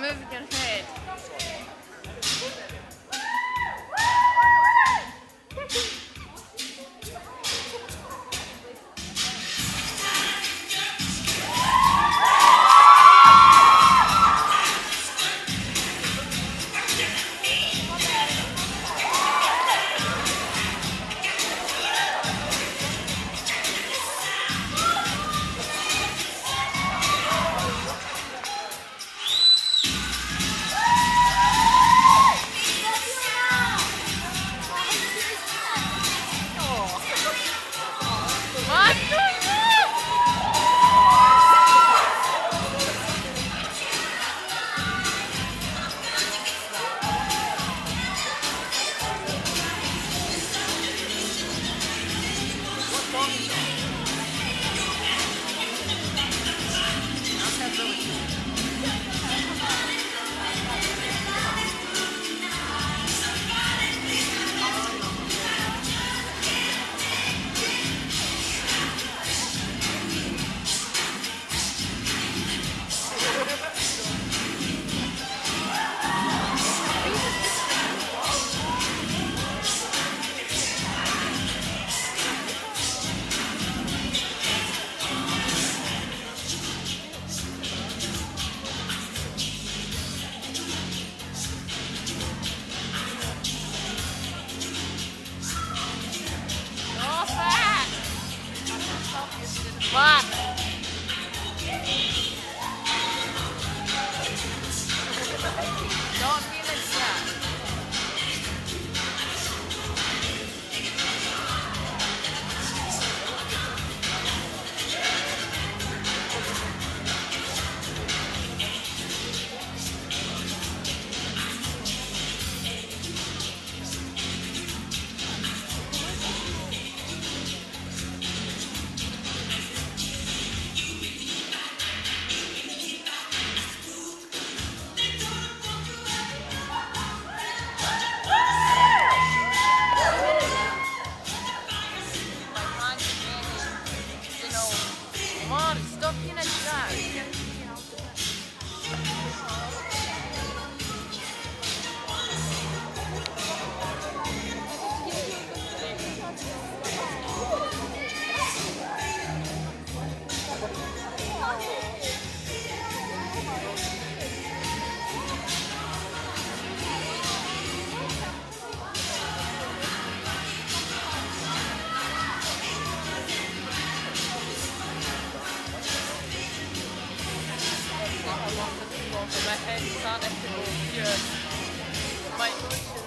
move your moved long Stop in a jar. For my head, ça reste